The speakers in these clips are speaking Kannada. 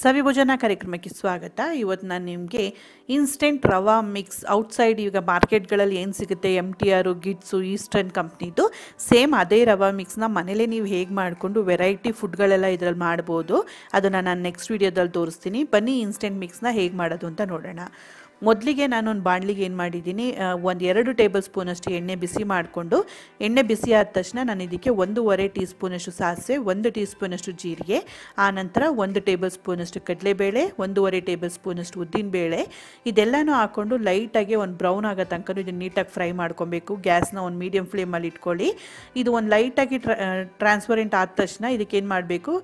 ಸವಿಭೋಜನ ಕಾರ್ಯಕ್ರಮಕ್ಕೆ ಸ್ವಾಗತ. ಇವತ್ತು ನಾನು ನಿಮಗೆ ಇನ್ಸ್ಟೆಂಟ್ ರವಾ ಮಿಕ್ಸ್ ಔಟ್ಸೈಡ್ ಈಗ ಮಾರ್ಕೆಟ್ಗಳಲ್ಲಿ ಏನು ಸಿಗುತ್ತೆ ಎಂ ಟಿ ಆರು ಗಿಡ್ಸು ಈಸ್ಟರ್ನ್ ಕಂಪ್ನಿದು ಸೇಮ್ ಅದೇ ರವಾ ಮಿಕ್ಸ್ನ ಮನೇಲೇ ನೀವು ಹೇಗೆ ಮಾಡಿಕೊಂಡು ವೆರೈಟಿ ಫುಡ್ಗಳೆಲ್ಲ ಇದರಲ್ಲಿ ಮಾಡ್ಬೋದು. ಅದನ್ನು ನಾನು ನೆಕ್ಸ್ಟ್ ವೀಡಿಯೋದಲ್ಲಿ ತೋರಿಸ್ತೀನಿ. ಬನ್ನಿ ಇನ್ಸ್ಟೆಂಟ್ ಮಿಕ್ಸ್ನ ಹೇಗೆ ಮಾಡೋದು ಅಂತ ನೋಡೋಣ. ಮೊದಲಿಗೆ ನಾನು ಒಂದು ಬಾಣಲಿಗೆ ಏನು ಮಾಡಿದ್ದೀನಿ ಒಂದು ಎರಡು ಟೇಬಲ್ ಸ್ಪೂನಷ್ಟು ಎಣ್ಣೆ ಬಿಸಿ ಮಾಡಿಕೊಂಡು, ಎಣ್ಣೆ ಬಿಸಿ ಆದ ತಕ್ಷಣ ನಾನು ಇದಕ್ಕೆ ಒಂದೂವರೆ ಟೀ ಸ್ಪೂನಷ್ಟು ಸಾಸಿವೆ, ಒಂದು ಟೀ ಸ್ಪೂನಷ್ಟು ಜೀರಿಗೆ ಆನಂತರ ಒಂದು ಟೇಬಲ್ ಸ್ಪೂನಷ್ಟು ಕಡಲೆಬೇಳೆ, ಒಂದೂವರೆ ಟೇಬಲ್ ಸ್ಪೂನಷ್ಟು ಉದ್ದಿನಬೇಳೆ, ಇದೆಲ್ಲನೂ ಹಾಕ್ಕೊಂಡು ಲೈಟಾಗಿ ಒಂದು ಬ್ರೌನ್ ಆಗೋ ತನಕ ಇದನ್ನು ನೀಟಾಗಿ ಫ್ರೈ ಮಾಡ್ಕೊಬೇಕು. ಗ್ಯಾಸ್ನ ಒಂದು ಮೀಡಿಯಮ್ ಫ್ಲೇಮಲ್ಲಿ ಇಟ್ಕೊಳ್ಳಿ. ಇದು ಒಂದು ಲೈಟಾಗಿ ಟ್ರಾನ್ಸ್ಪರೆಂಟ್ ಆದ ತಕ್ಷಣ ಇದಕ್ಕೆ ಏನು ಮಾಡಬೇಕು,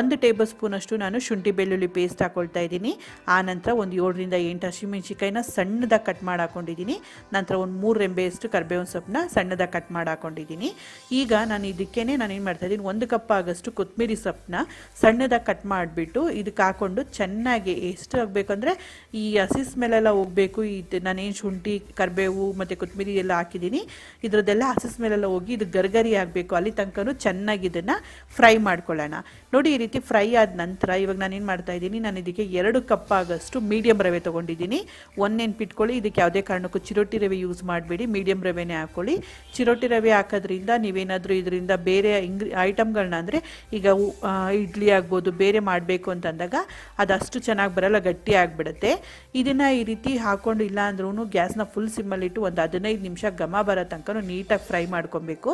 ಒಂದು ಟೇಬಲ್ ಸ್ಪೂನಷ್ಟು ನಾನು ಶುಂಠಿ ಬೆಳ್ಳುಳ್ಳಿ ಪೇಸ್ಟ್ ಹಾಕ್ಕೊಳ್ತಾ ಇದ್ದೀನಿ. ಆನಂತರ ಒಂದು ಏಳರಿಂದ ಎಂಟು ಹಸಿಮೆಣ್ಸಿಕಾಯಿನ ಸಣ್ಣದಾಗಿ ಕಟ್ ಮಾಡಿ ಹಾಕೊಂಡಿದ್ದೀನಿ. ನಂತರ ಒಂದು ಮೂರು ರೆಂಬೆಯಷ್ಟು ಕರ್ಬೇವಿನ ಸೊಪ್ಪನ್ನ ಸಣ್ಣದಾಗಿ ಕಟ್ ಮಾಡಿ ಹಾಕೊಂಡಿದ್ದೀನಿ. ಈಗ ನಾನು ಇದಕ್ಕೇ ನಾನು ಏನು ಮಾಡ್ತಾ ಇದ್ದೀನಿ, ಒಂದು ಕಪ್ ಆಗಷ್ಟು ಕೊತ್ತಂಬರಿ ಸೊಪ್ಪನ್ನ ಸಣ್ಣದಾಗಿ ಕಟ್ ಮಾಡಿಬಿಟ್ಟು ಇದಕ್ಕೆ ಹಾಕ್ಕೊಂಡು ಚೆನ್ನಾಗಿ ಎಷ್ಟು ಆಗಬೇಕಂದ್ರೆ ಈ ಹಸಿ ಸ್ಮೆಲ್ಲೆಲ್ಲ ಹೋಗಬೇಕು. ಇದು ನಾನೇನು ಶುಂಠಿ, ಕರಿಬೇವು ಮತ್ತು ಕೊತ್ತಂಬರಿ ಎಲ್ಲ ಹಾಕಿದ್ದೀನಿ. ಇದರದ್ದೆಲ್ಲ ಹಸಿ ಸ್ಮೆಲ್ಲೆಲ್ಲ ಹೋಗಿ ಇದು ಗರ್ಗರಿ ಆಗಬೇಕು. ಅಲ್ಲಿ ತನಕನೂ ಚೆನ್ನಾಗಿ ಇದನ್ನು ಫ್ರೈ ಮಾಡ್ಕೊಳ್ಳೋಣ. ನೋಡಿ, ಈ ರೀತಿ ಫ್ರೈ ಆದ ನಂತರ ಇವಾಗ ನಾನು ಏನು ಮಾಡ್ತಾ ಇದ್ದೀನಿ, ನಾನು ಇದಕ್ಕೆ ಎರಡು ಕಪ್ ಆಗಷ್ಟು ಮೀಡಿಯಂ ರವೆ ತೊಗೊಂಡಿದ್ದೀನಿ. ಒಂದು ನೆನ್ಪಿಟ್ಕೊಳ್ಳಿ, ಇದಕ್ಕೆ ಯಾವುದೇ ಕಾರಣಕ್ಕೂ ಚಿರೋಟಿ ರವೆ ಯೂಸ್ ಮಾಡಬೇಡಿ, ಮೀಡಿಯಂ ರವೆನೇ ಹಾಕ್ಕೊಳ್ಳಿ ಚಿರೋಟಿ ರವೆ ಹಾಕೋದ್ರಿಂದ ನೀವೇನಾದರೂ ಇದರಿಂದ ಬೇರೆ ಇಂಗ್ರಿ ಐಟಮ್ಗಳನ್ನ ಅಂದರೆ ಈಗ ಇಡ್ಲಿ ಆಗ್ಬೋದು, ಬೇರೆ ಮಾಡಬೇಕು ಅಂತಂದಾಗ ಅದಷ್ಟು ಚೆನ್ನಾಗಿ ಬರಲ್ಲ, ಗಟ್ಟಿ ಆಗಿಬಿಡುತ್ತೆ. ಇದನ್ನು ಈ ರೀತಿ ಹಾಕ್ಕೊಂಡು ಇಲ್ಲ ಅಂದ್ರೂ ಗ್ಯಾಸ್ನ ಫುಲ್ ಸಿಮ್ಮಲ್ಲಿಟ್ಟು ಒಂದು ಹದಿನೈದು ನಿಮಿಷ ಘಮ ಬರೋ ತನಕ ನೀಟಾಗಿ ಫ್ರೈ ಮಾಡ್ಕೊಬೇಕು.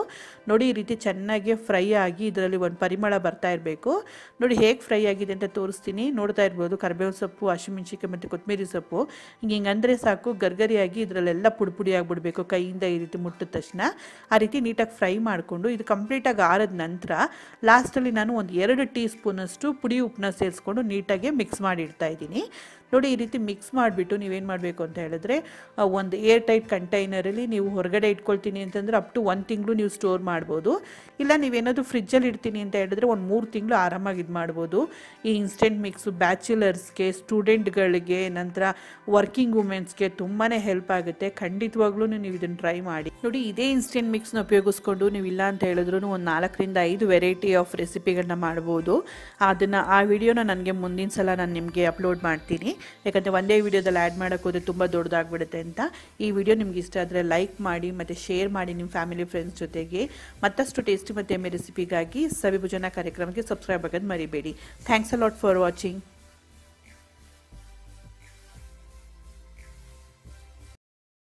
ನೋಡಿ, ಈ ರೀತಿ ಚೆನ್ನಾಗಿ ಫ್ರೈ ಆಗಿ ಇದರಲ್ಲಿ ಒಂದು ಪರಿಮಳ ಬರ್ತಾ ಇರಬೇಕು. ನೋಡಿ ಹೇಗೆ ಫ್ರೈ ಆಗಿದೆ ಅಂತ ತೋರಿಸ್ತೀನಿ. ನೋಡ್ತಾ ಇರ್ಬೋದು, ಕರ್ಬೇವಿನ ಸೊಪ್ಪು ಹಸಿಮೆಣ್ಸಿಕಾಯಿ ಮತ್ತು ಕೊತ್ತಂಬರಿ ಸೊಪ್ಪು. ಹಿಂಗೆ ಸಾಕು, ಗರ್ಗರಿಯಾಗಿ ಇದರಲ್ಲೆಲ್ಲ ಪುಡಿ ಆಗಿಬಿಡ್ಬೇಕು, ಕೈಯಿಂದ ಈ ರೀತಿ ಮುಟ್ಟಿದ ತಕ್ಷಣ. ಆ ರೀತಿ ನೀಟಾಗಿ ಫ್ರೈ ಮಾಡಿಕೊಂಡು, ಇದು ಕಂಪ್ಲೀಟಾಗಿ ಆರಿದ ನಂತರ ಲಾಸ್ಟಲ್ಲಿ ನಾನು ಒಂದು ಎರಡು ಟೀ ಸ್ಪೂನಷ್ಟು ಪುಡಿ ಉಪ್ಪನ್ನ ಸೇರಿಸ್ಕೊಂಡು ನೀಟಾಗಿ ಮಿಕ್ಸ್ ಮಾಡಿ ಇಡ್ತಾ ಇದ್ದೀನಿ. ನೋಡಿ ಈ ರೀತಿ ಮಿಕ್ಸ್ ಮಾಡಿಬಿಟ್ಟು ನೀವೇನು ಮಾಡಬೇಕು ಅಂತ ಹೇಳಿದ್ರೆ ಒಂದು ಏರ್ ಟೈಟ್ ಕಂಟೈನರಲ್ಲಿ ನೀವು ಹೊರಗಡೆ ಇಟ್ಕೊಳ್ತೀನಿ ಅಂತಂದರೆ ಅಪ್ ಟು ಒಂದು ತಿಂಗಳು ನೀವು ಸ್ಟೋರ್ ಮಾಡ್ಬೋದು. ಇಲ್ಲ ನೀವೇನಾದರೂ ಫ್ರಿಜ್ಜಲ್ಲಿ ಇಡ್ತೀನಿ ಅಂತ ಹೇಳಿದ್ರೆ ಒಂದು ಮೂರು ತಿಂಗಳು ಆರಾಮಾಗಿ ಇದು ಮಾಡ್ಬೋದು. ಈ ಇನ್ಸ್ಟೆಂಟ್ ಮಿಕ್ಸು ಬ್ಯಾಚುಲರ್ಸ್ಗೆ ಸ್ಟೂಡೆಂಟ್ಗಳಿಗೆ ನಂತರ ವರ್ಕಿಂಗ್ ವುಮೆನ್ಸ್ಗೆ ತುಂಬಾ ಹೆಲ್ಪ್ ಆಗುತ್ತೆ. ಖಂಡಿತವಾಗ್ಲೂ ನೀವು ಇದನ್ನು ಟ್ರೈ ಮಾಡಿ. ನೋಡಿ ಇದೇ ಇನ್ಸ್ಟೆಂಟ್ ಮಿಕ್ಸ್ನ ಉಪಯೋಗಿಸ್ಕೊಂಡು ನೀವು ಇಲ್ಲ ಅಂತ ಹೇಳಿದ್ರು ಒಂದು ನಾಲ್ಕರಿಂದ ಐದು ವೆರೈಟಿ ಆಫ್ ರೆಸಿಪಿಗಳನ್ನ ಮಾಡ್ಬೋದು. ಅದನ್ನು ಆ ವಿಡಿಯೋನ ನನಗೆ ಮುಂದಿನ ಸಲ ನಾನು ನಿಮಗೆ ಅಪ್ಲೋಡ್ ಮಾಡ್ತೀನಿ. ಯಾಕಂದರೆ ಒಂದೇ ವಿಡಿಯೋದಲ್ಲಿ ಆ್ಯಡ್ ಮಾಡೋಕ್ಕೆ ಹೋದರೆ ತುಂಬ ದೊಡ್ಡದಾಗ್ಬಿಡುತ್ತೆ ಅಂತ. ಈ ವಿಡಿಯೋ ನಿಮ್ಗೆ ಇಷ್ಟ ಆದರೆ ಲೈಕ್ ಮಾಡಿ, ಮತ್ತು ಶೇರ್ ಮಾಡಿ ನಿಮ್ಮ ಫ್ಯಾಮಿಲಿ ಫ್ರೆಂಡ್ಸ್ ಜೊತೆಗೆ. ಮತ್ತಷ್ಟು ಟೇಸ್ಟಿ ಮತ್ತು ಎಮ್ಮೆ ರೆಸಿಪಿಗಾಗಿ ಸವಿಭುಜನ ಕಾರ್ಯಕ್ರಮಕ್ಕೆ ಸಬ್ಸ್ಕ್ರೈಬ್ ಆಗೋದು ಮರಿಬೇಡಿ. Thanks a lot for watching